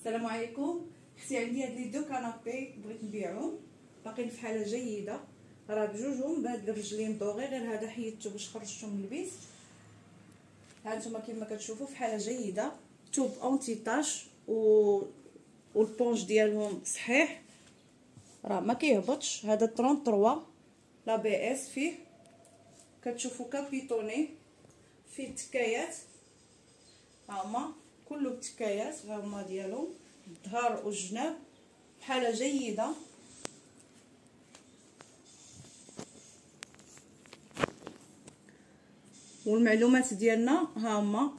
السلام عليكم. أختي عندي هاد les deux canapés بغيت نبيعهم باقيين في حالة جيدة. راه بجوجهم بهاد الرجلين دوغي غير هذا حيدته باش خرجته من البيت. ها نتوما كما كتشوفوا في حالة جيدة. توب anti-tache و والبونج ديالهم صحيح. راه ما كيهبطش. هذا 33 لا بي إس فيه. كتشوفوا capitonné. فيه تكايات. هما كله بتكايات هما ديالهم الظهر والجناب بحالة جيدة. والمعلومات ديالنا ها هما.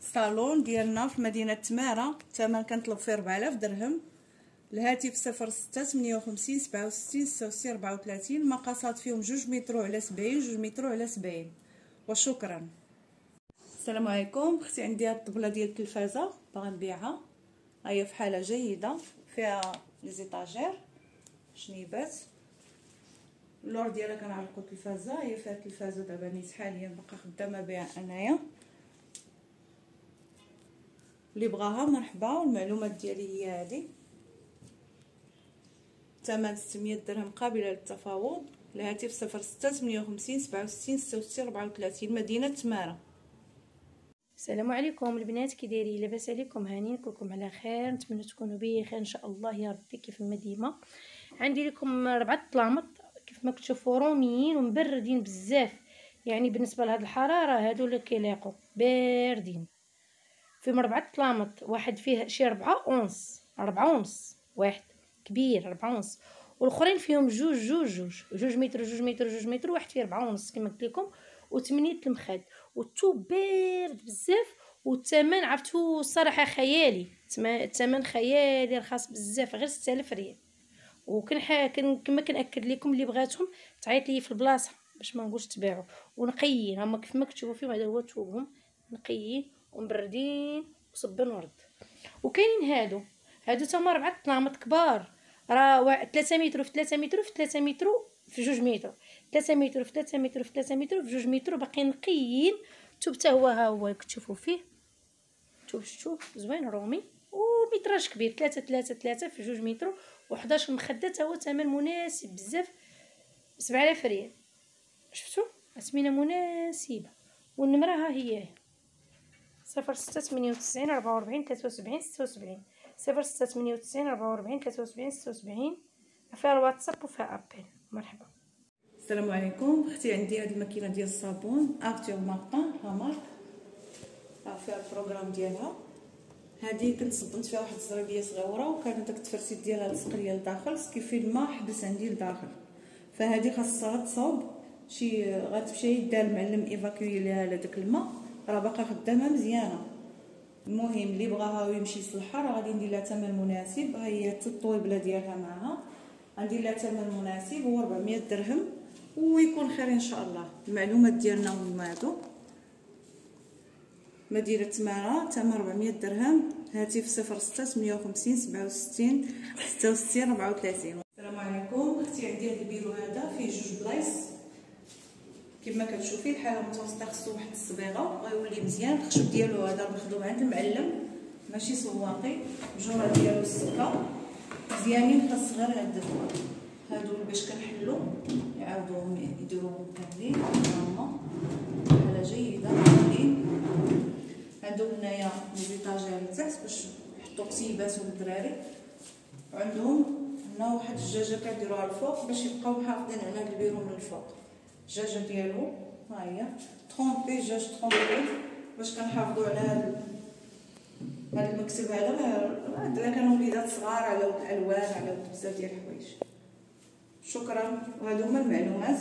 الصالون ديالنا في مدينة تمارة الثمن كنطلب فيه 4000 درهم. الهاتف صفر ستة ثمانية وخمسين سبعة وستين ستة وستين ربعة وثلاثين المقاسات فيهم جوج مترو على سبعين جوج مترو على سبعين. وشكرا. السلام عليكم. أختي عندي هاد الطبلة ديال التلفازة باغا نبيعها. هي في حالة جيدة فيها les étagères شنيبات اللور ديالها كنعلقو التلفازة هي فيها التلفازة دابا نيت حاليا باقا خدامة بها أنايا. اللي بغاها مرحبا والمعلومات ديالي هي هذه ثمن 600 درهم قابلة للتفاوض الهاتف صفر ستة ثمانية وخمسين سبعة وستين ستة وستين ربعة وثلاثين مدينة تمارة. السلام عليكم البنات كي دايرين؟ لاباس عليكم هانيين كلكم على خير نتمنى تكونوا بخير إن شاء الله يا ربي كيف ما ديما. عندي لكم ربعة طلامط كيف ما كتشوفوا روميين ومبردين بزاف. يعني بالنسبة لهاد الحرارة هادو اللي كيلاقوا باردين. فيهم ربعة طلامط واحد فيه شي ربعة اونص ربعة ونص واحد. كبير ربعة ونص. والآخرين فيهم جوج جوج جوج. جوج متر جوج متر جوج متر واحد فيه ربعة ونص كما قلت لكم. وثمانية المخاد والتو بارد بزاف والثمن عرفتو الصراحه خيالي. الثمن خيالي رخاص بزاف غير 6000 ريال. وكن كما كنأكد لكم اللي بغاتهم تعيط لي في البلاصة باش ما نقولش تباعوا ونقيين هما كيف ما فيهم هذا هو توبهم نقيين ومبردين وصبن ورد. وكاينين هادو. هادو تما ربعة طنامط كبار. راه 3 متر في 3 متر في 3 متر في جوج متر. 3 متر في 3 متر في 3 متر في جوج متر. باقيين نقيين. توب حتى هو ها هو كتشوفوا فيه. توب شتو زوين رومي. ومتراج كبير. 3 3 3 في جوج متر. و11 مخدة. تا هو ثمن مناسب بزاف. 7000 ريال. شفتوا اثمنه مناسبة. والنمره ها هي. صفر ستة ثمانية وتسعين ربعة وربعين ثلاثة وسبعين ستة وسبعين. صفر ستة ثمانية وتسعين ربعة وربعين ثلاثة وسبعين ستة وسبعين. فيها الواتساب وفيها appel. مرحبا. السلام عليكم. أختي عندي هاد الماكينة ديال الصابون اكتيف مارطان marque ها فيها ال programme ديالها. هادي كنت صبنت فيها واحد الزرابية صغيرة وكان داك التفرسيت ديالها لصق ليا لداخل كيفي الماء حبس عندي لداخل. فهادي خاصها تصوب شي غتمشي يديها المعلم ايفاكوي ليها لداك الماء. راه باقا خدامة مزيانة. المهم اللي بغاها ويمشي يصلحها راه غادي ندير لها ثمن مناسب. ها هي الطويبله ديالها معاها. غندير لها ثمن مناسب هو 400 درهم ويكون خير إن شاء الله. المعلومات ديالنا هما هادو. مدينة تمارة ثمن 400 درهم. هاتف صفر ستة ثمانية وخمسين سبعة وستين ستة وستين ربعة وثلاثين. السلام عليكم. أختي عندي هاد البيرو هذا فيه جوج بلايص كما كتشوفي الحاله المتوسطه خصو واحد الصبيغة غيولي مزيان الخشب ديالو هذا مخدوم عند المعلم ماشي سواقي الجوره ديالو السكة مزيانين خاص غير هاد هادو باش كنحلو يعاودوهم يديروهم كاملين هما حاله جيده هادو هنايا ليطاجير لتحت باش يحطو كتيباتهم الدراري وعندهم هنا واحد الدجاجه كيديروها الفوق باش يبقاو محافظين على البيرو من الفوق. الدجاجه ديالو. ها هي. طرومبي دجاج طرومبي باش كنحافظوا على هاد هاد المكتب هذا؟ عندنا. كانوا وليدات صغار على الالوان على بزاف ديال الحوايج. شكرا. وهادو هما المعلومات.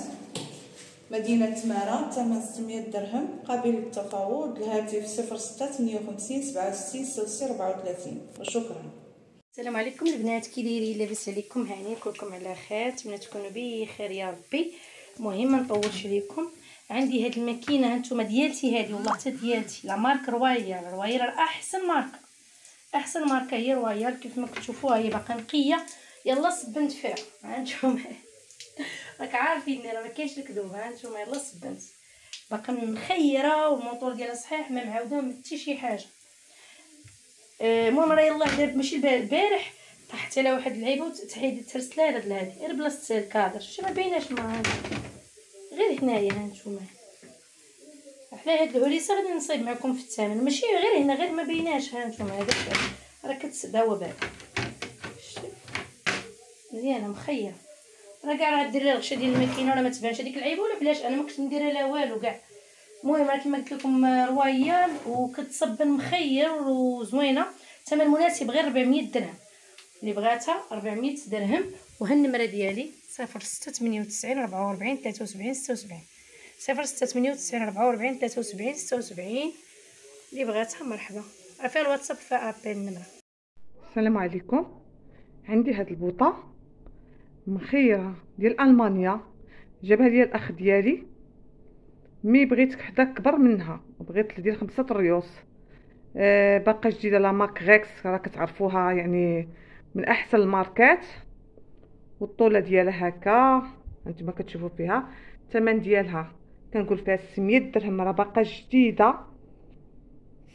مدينة تمارة ثمن 600 درهم قابل للتفاوض. الهاتف صفر ستة ثمانية وخمسين سبعة وستين ستة وستين ربعة وثلاثين. وشكرا السلام عليكم. البنات كي دايرين لاباس عليكم هاني. كلكم على خير. نتمنى تكونوا بخير يا ربي. المهم ما نطولش عليكم عندي هاد الماكينة هانتوما ديالتي هادي والله حتى ديالتي. la marque روايال روايال أحسن ماركه أحسن ماركه هي روايال كيف ما كتشوفوها هي باقا نقية. يلا صبنت فيها. هانتوما. راك عارفين راه ما كاينش الكذوب ها نتوما يلاه السبنت باقا مخيرة والموطور ديالها صحيح ما معاودة ما حتى شي حاجة. آه، المهم راه يلاه ماشي البارح. طاحت على واحد اللعيبه وتحيد ترست لها هاد غير بلاصة الكادر. شتي ما بايناش ما غير هنايا ها نتوما على هاد الهريسه غادي نصايب معكم في الثمن. ماشي غير هنا غير ما بيناش ها نتوما هذا راه كتسد هو باب مزيانة مخيه راه كاع راه ديري الغشه ديال الماكينة ولا ما تبانش. هذيك العيبه ولا بلاش؟ أنا ما كنت نديرها لا والو كاع. المهم راه كما قلت لكم روايه وكتصبن مخير وزوينة. ثمن مناسب غير 400 درهم. اللي بغاتها 400 درهم وها النمره ديالي 0698 44 73 76 0698 44 73 76 اللي بغاتها مرحبا. راه الواتساب فيها أبل النمره السلام عليكم. عندي هاد البوطة مخيره ديال ألمانيا. جابها لي الأخ ديالي. مي بغيت حدا كبر منها وبغيت ندير خمسة ريوس أه باقا جديدة لا مارك غيكس راه كتعرفوها يعني من أحسن الماركات والطولة ديالها هكا انتما كتشوفوا فيها الثمن ديالها. كنقول فيها 600 درهم راه باقا جديدة.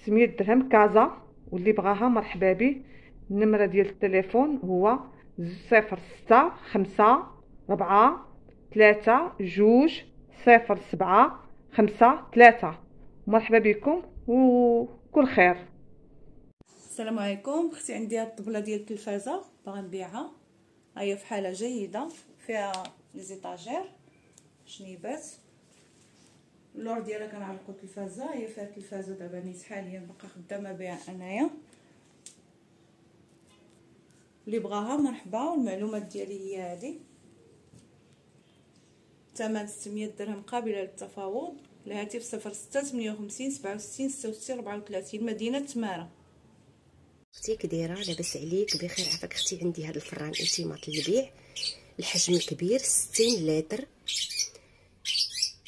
600 درهم كازا واللي بغاها مرحبا به النمرة ديال التليفون هو صفر ستة خمسة ربعة ثلاثة جوج صفر سبعة خمسة ثلاثة مرحبا بكم وكل خير. السلام عليكم. أختي عندي هاد الطبلة ديال التلفازة باغا نبيعها. هي في حالة جيدة فيها لي زيطاجير شنيبات. اللور ديالها كنعلقو التلفازة هي فيها التلفازة دابا نيت حاليا باقا خدامة بها أنايا. اللي بغاها مرحبا والمعلومات ديالي هي هذه ثمن 600 درهم قابلة للتفاوض الهاتف 06 58 67 66 34 مدينة تمارة. أختي كديره لاباس عليك بخير عافاك أختي عندي هذا الفران التيماط للبيع الحجم الكبير 60 لتر.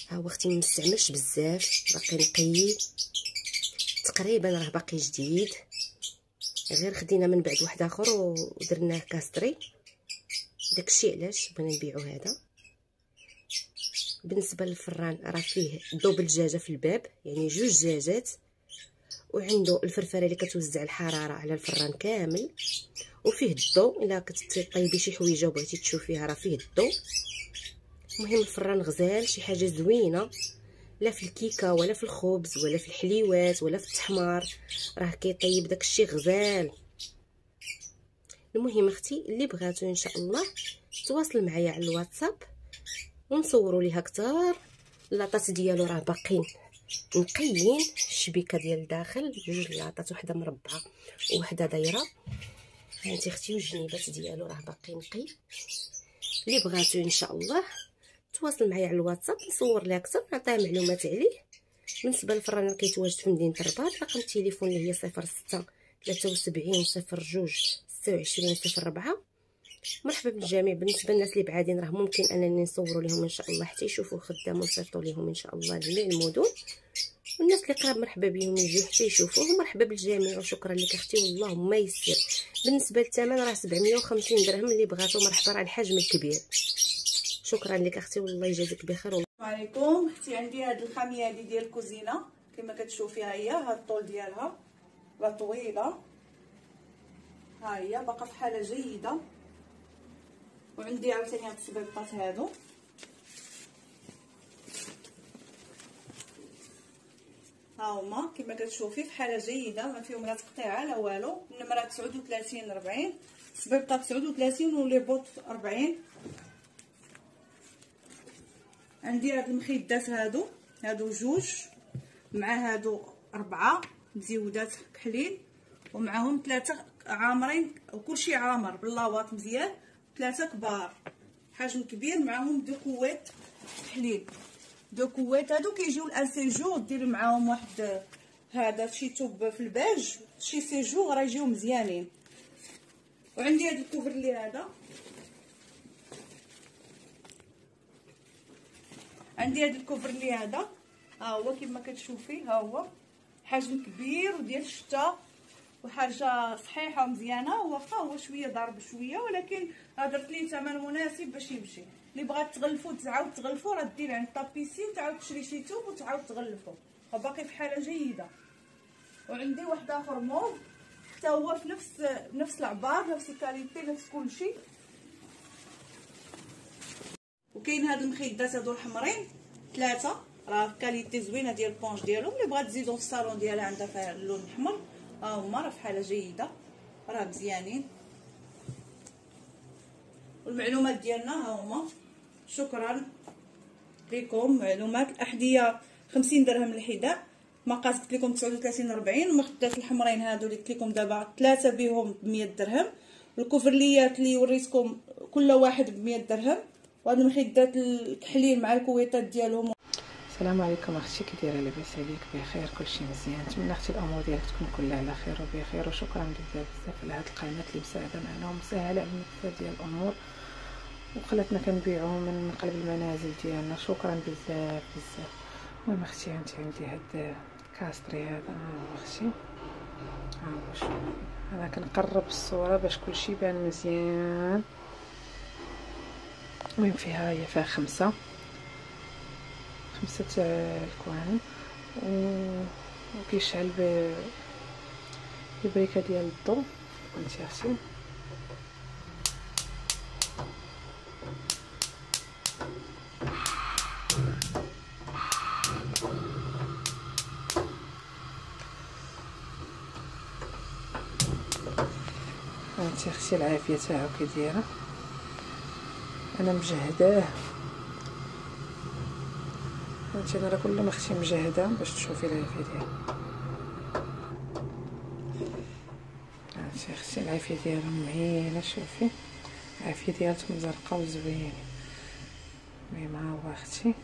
ها هو أختي مستعملش بزاف باقي نقي. تقريبا راه باقي جديد. غير خدينا من بعد واحد آخر ودرناه encastré. داكشي علاش بغينا نبيعو هذا. بالنسبة للفران راه فيه double دجاجه في الباب يعني جوج دجاجات وعنده الفرفرة اللي كتوزع الحرارة على الفران كامل. وفيه الضو. إلا كتطيبي شي حويجة وبغيتي تشوفيها راه فيه الضو. المهم الفران غزال شي حاجة زوينة. لا في الكيكة ولا في الخبز ولا في الحليوات ولا في التحمار. راه كيطيب داكشي غزال. المهم أختي اللي بغاتو إن شاء الله تواصل معايا على الواتساب. ونصوروا ليها كتار لاطات ديالو راه باقيين. نقيين الشبيكة ديال الداخل جوج لاطات وحدة مربعة وحدة دايرة. هانتي أختي والجنيبات ديالو راه باقي نقي. اللي بغاتو إن شاء الله تواصل معايا على الواتساب نصور لها أكثر نعطيها معلومات عليه. بالنسبة للفران اللي كيتواجد في مدينة الرباط رقم التليفون اللي هي 06 73 02 26 04 مرحبا بالجميع. بالنسبة للناس اللي بعادين راه ممكن أنني نصور لهم إن شاء الله حتى يشوفوا خدام ونصيفطوا لهم إن شاء الله جميع المدن. والناس اللي قراب مرحبا بهم يجيو حتى يشوفوه. مرحبا بالجميع وشكرا لك أختي. والله يسر. بالنسبة للثمن راه 750 درهم اللي بغاتو. مرحبا راه الحجم الكبير. شكرا لك أختي. والله يجازيك بخير. السلام عليكم. أختي عندي هاد الخامية هادي ديال الكوزينة. كما كتشوفيها هي هاد الطول ديالها. لا طويلة. ها هي باقا في حالة جيدة. وعندي عاوتاني هاد الصبيبطات هادو. ها هما كما كتشوفي في حالة جيدة ما فيهم لا تقطيعه لا والو. النمره 39 40 صبيبطه 39 ولي بوط 40 عندي هاد المخيدات هادو هادو جوج مع هادو أربعة مزيودات كحلين ومعهم ثلاثة عامرين وكلشي عامر باللاواط مزيان. ثلاثة كبار. حجم كبير معاهم دو كويت كحلين دو كويت هادو كيجيو الان سيجور ديري معاهم واحد هذا شي توب في الباج شي سيجور راه يجيو مزيانين. وعندي هاد الكوفرلي هذا. عندي هذا الكوفرلي هذا. ها هو كما كتشوفي ها هو. حجم كبير وديال الشتاء وحاجة صحيحة ومزيانة واخا هو شوية ضارب شوية ولكن درت ليه ثمن مناسب باش يمشي. اللي بغات تغلفو تعاود تغلفو راه دير عند tapissier وتعاود تشري شي توب وتعاود تغلفو. وباقي في حالة جيدة. وعندي واحد آخر موف حتى هو في نفس نفس العبار نفس ال qualité نفس كلشي وكاين هاد المخيدات هادو الحمرين ثلاثة. راه qualité زوينة ديال البونج ديالهم اللي بغات تزيدو في الصالون ديالها عندها فيها اللون الأحمر. ها هما راه في حالة جيدة. راه مزيانين. والمعلومات ديالنا ها هما. شكرا لكم. معلومات. الأحذية 50 درهم الحذاء. مقاس قلت لكم 39 40 المخدات الحمرين هادو اللي قلت لكم دابا ثلاثة بهم ب 100 درهم. الكوفرليات اللي وريتكم كل واحد ب 100 درهم. وهاد المخدات الكحلين مع الكويطات ديالهم. السلام عليكم أختي كي دايرة لاباس عليك؟ بخير كلشي مزيان. نتمنى أختي الأمور ديالك تكون كلها على خير وبخير وشكرا بزاف بزاف على هاد القناة اللي مساعدة معنا ومسهله علينا بزاف ديال الأمور. وخلاتنا كنبيعو من قلب المنازل ديالنا. شكرا بزاف بزاف. المهم أختي أنت عندي هاد كاستري هذا أختي. ها أنا كنقرب الصورة باش كلشي يبان مزيان. المهم فيها هي فيها خمسة. خمسة الكوان وكيشعل ببريكة ديال الضو فهمتي أختي. هانتي أختي العافية تاعو كي دايره أنا مجهداه هانتي أنا كل ما أختي مجهده باش تشوفي العافيه ديالها هانتي أختي العافيه ديالهم معينه شوفي. العافيه ديالهم زرقاء وزوينين المهم ها هو أختي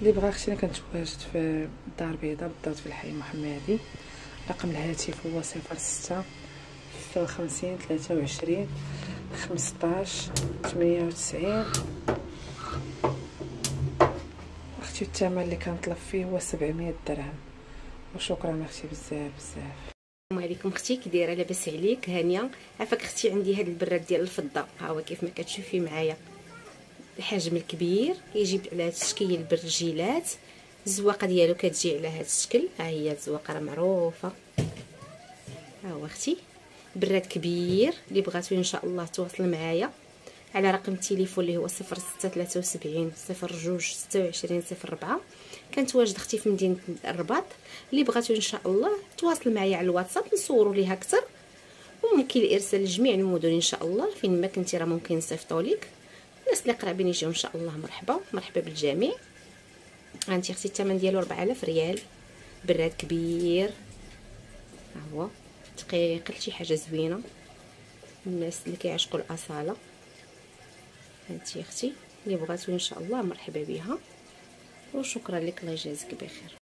اللي بغى أختي أنا كنتواجد في الدار البيضاء بالضبط في الحي المحمدي رقم الهاتف هو صفر ستة ستة وخمسين ثلاثة وعشرين خمسطاش تمنية وتسعين أختي الثمن اللي كنطلب فيه هو سبعمية درهم. وشكرا أختي بزاف بزاف. السلام عليكم أختي كي دايرة لاباس عليك هانية. عافاك أختي عندي هاد البراد ديال الفضة. ها هو كيف ما كتشوفي معايا. الحجم الكبير كيجي على هاد الشكل بالرجيلات الزواقة ديالو كتجي على هاد الشكل. ها هي الزواقة راه معروفة. ها هو أختي. براد كبير اللي بغاتو إن شاء الله تواصل معايا. على رقم التليفون اللي هو صفر ستة ثلاثة وسبعين صفر ربعة. كانت واجد أختي في مدينة الرباط. اللي بغاتو إن شاء الله تواصل معايا على الواتساب نصوروا ليها أكثر. وممكن الارسال لجميع المدن إن شاء الله فين ما كنتي راه ممكن نصيفطوا لك الناس اللي قرابين يجيو إن شاء الله مرحبا مرحبا بالجميع. هانتي أختي الثمن ديالو 4000 ريال براد كبير. ها هو شي حاجة زوينة. الناس اللي كيعشقوا الأصالة. هانتي أختي. اللي بغاتو إن شاء الله مرحبا بها وشكرا لك. الله يجازيك بخير.